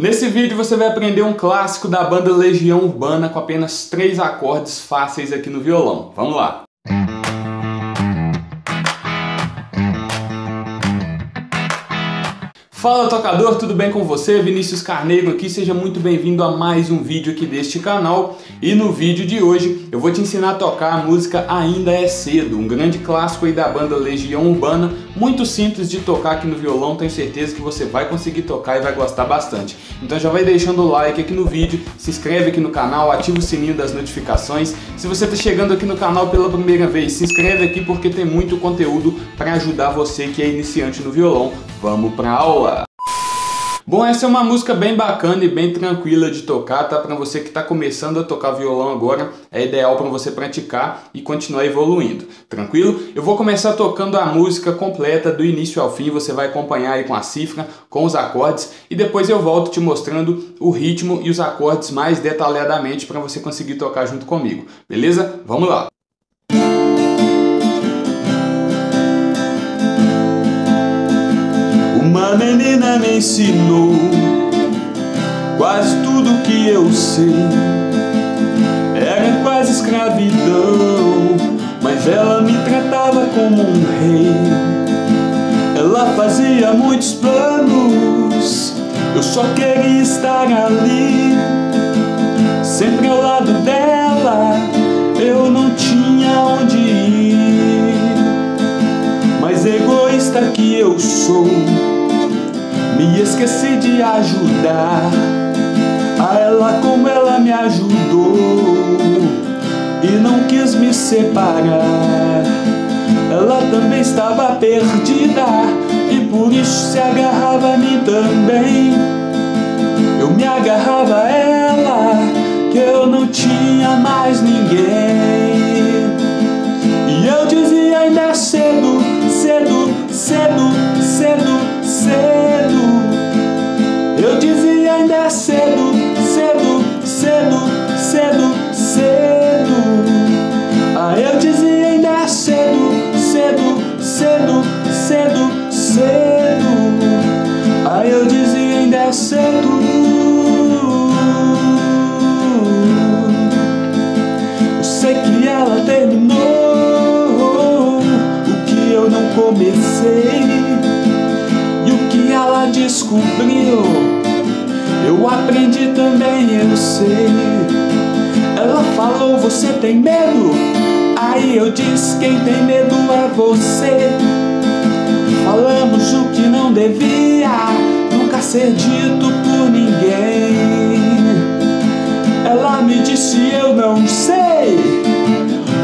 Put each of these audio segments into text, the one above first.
Nesse vídeo você vai aprender um clássico da banda Legião Urbana com apenas três acordes fáceis aqui no violão. Vamos lá! Fala tocador, tudo bem com você? Vinícius Carneiro aqui, seja muito bem-vindo a mais um vídeo aqui deste canal e no vídeo de hoje eu vou te ensinar a tocar a música Ainda é Cedo, um grande clássico aí da banda Legião Urbana, muito simples de tocar aqui no violão, tenho certeza que você vai conseguir tocar e vai gostar bastante. Então já vai deixando o like aqui no vídeo, se inscreve aqui no canal, ativa o sininho das notificações. Se você está chegando aqui no canal pela primeira vez, se inscreve aqui porque tem muito conteúdo para ajudar você que é iniciante no violão. Vamos para aula! Bom, essa é uma música bem bacana e bem tranquila de tocar, tá? Para você que está começando a tocar violão agora, é ideal para você praticar e continuar evoluindo, tranquilo? Eu vou começar tocando a música completa do início ao fim, você vai acompanhar aí com a cifra, com os acordes e depois eu volto te mostrando o ritmo e os acordes mais detalhadamente para você conseguir tocar junto comigo, beleza? Vamos lá! Uma menina me ensinou quase tudo que eu sei. Era quase escravidão, mas ela me tratava como um rei. Ela fazia muitos planos, eu só queria estar ali, sempre ao lado dela. Eu não tinha onde ir, mas egoísta que eu sou me esqueci de ajudar a ela como ela me ajudou e não quis me separar. Ela também estava perdida e por isso se agarrava a mim também. Eu me agarrava a ela, que eu não tinha mais ninguém. Ah, eu dizia ainda é cedo. Eu sei que ela terminou o que eu não comecei e o que ela descobriu. Eu aprendi também, eu sei. Ela falou: Você tem medo? Aí eu disse: Quem tem medo é você. Falamos o que não devia ser dito por ninguém. Ela me disse: Eu não sei,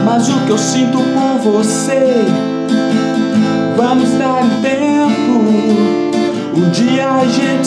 mas o que eu sinto por você. Vamos dar tempo, um dia a gente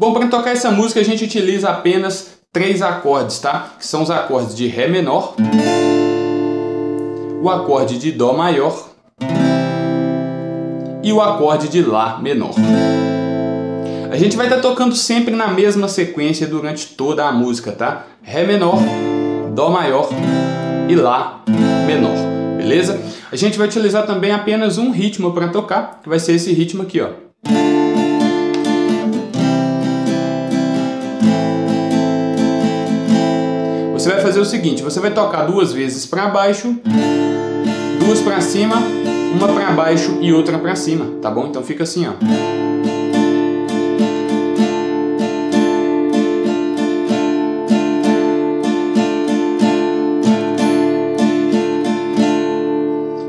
Bom, para tocar essa música a gente utiliza apenas três acordes, tá? Que são os acordes de Ré menor, o acorde de Dó maior e o acorde de Lá menor. A gente vai estar tocando sempre na mesma sequência durante toda a música, tá? Ré menor, Dó maior e Lá menor, beleza? A gente vai utilizar também apenas um ritmo para tocar, que vai ser esse ritmo aqui, ó. Você vai fazer o seguinte, você vai tocar duas vezes para baixo, duas para cima, uma para baixo e outra para cima, tá bom? Então fica assim, ó.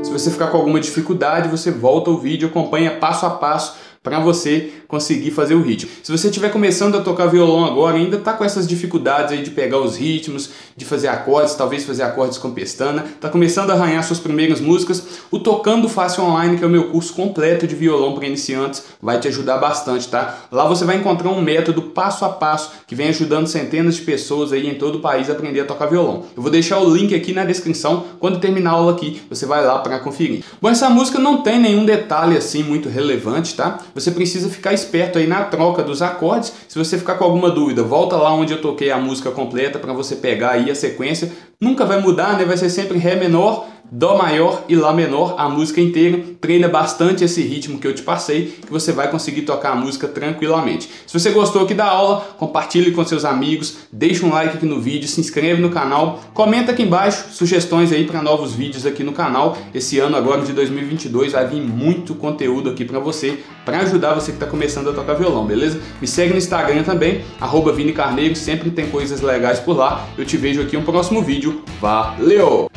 Se você ficar com alguma dificuldade, você volta o vídeo, acompanha passo a passo para você conseguir fazer o ritmo. Se você estiver começando a tocar violão agora, ainda tá com essas dificuldades aí de pegar os ritmos, de fazer acordes, talvez fazer acordes com pestana, tá começando a arranhar suas primeiras músicas, o Tocando Fácil Online, que é o meu curso completo de violão para iniciantes, vai te ajudar bastante, tá? Lá você vai encontrar um método passo a passo que vem ajudando centenas de pessoas aí em todo o país a aprender a tocar violão. Eu vou deixar o link aqui na descrição, quando terminar a aula aqui, você vai lá para conferir. Bom, essa música não tem nenhum detalhe assim muito relevante, tá? Você precisa ficar esperto aí na troca dos acordes. Se você ficar com alguma dúvida, volta lá onde eu toquei a música completa para você pegar aí a sequência. Nunca vai mudar, né? Vai ser sempre Ré menor, Dó maior e Lá menor a música inteira. Treina bastante esse ritmo que eu te passei, que você vai conseguir tocar a música tranquilamente. Se você gostou aqui da aula, compartilhe com seus amigos, deixa um like aqui no vídeo, se inscreve no canal, comenta aqui embaixo sugestões aí para novos vídeos aqui no canal. Esse ano agora de 2022 vai vir muito conteúdo aqui para você, para ajudar você que está começando a tocar violão, beleza? Me segue no Instagram também, arroba Vini Carneiro, sempre tem coisas legais por lá. Eu te vejo aqui no próximo vídeo. Valeu!